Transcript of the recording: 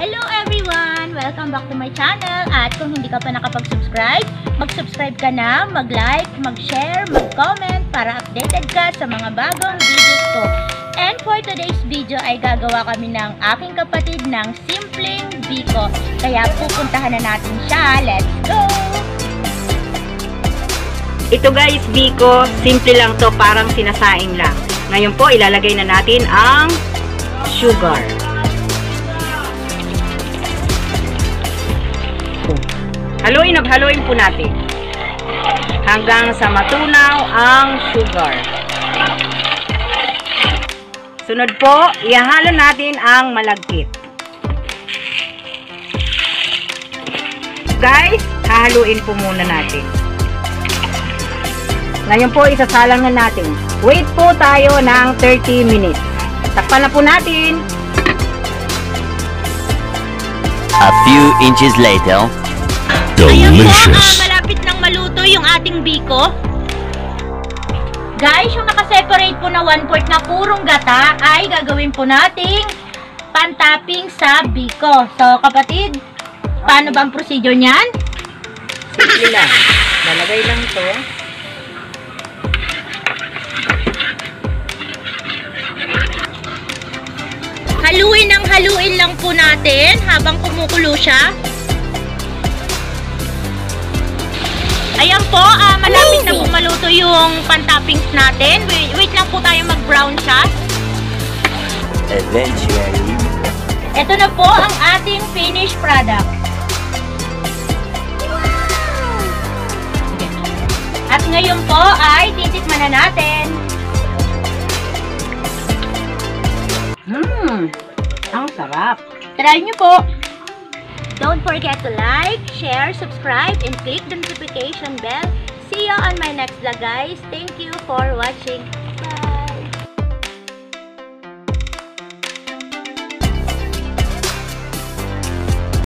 Hello everyone! Welcome back to my channel. At kung hindi ka pa nakapag-subscribe, mag-subscribe ka na, mag-like, mag-share, mag-comment para updated ka sa mga bagong videos ko. And for today's video ay gagawa kami ng aking kapatid ng simpleng biko. Kaya pupuntahan na natin siya. Let's go! Ito guys, biko, simple lang to, parang sinasaing lang. Ngayon po, ilalagay na natin ang sugar. Haluin, haluin po natin. Hanggang sa matunaw ang sugar. Sunod po, ihalo natin ang malagkit. Guys, hahaluin po muna natin. Ngayon po, isasalang na natin. Wait po tayo ng 30 minutes. Takpan na po natin. A few inches later. Ayun po, Delicious. malapit nang maluto yung ating biko. Guys, yung nakaseparate po na 1 quart na purong gata ay gagawin po nating pantapping sa biko. So, kapatid, paano ba ang procedure niyan? Simple lang. Lalagay lang to. Haluin ng haluin lang po natin habang kumukulo siya. Po, ah, malapit na po maluto yung pantoppings natin. Wait, wait lang po tayo mag-brown siya. Eventually. Ito na po ang ating finished product. At ngayon po ay titikman na natin. Mmm, ang sarap. Try nyo po. Don't forget to like, share, subscribe, and click the notification bell. See you on my next vlog guys. Thank you for watching.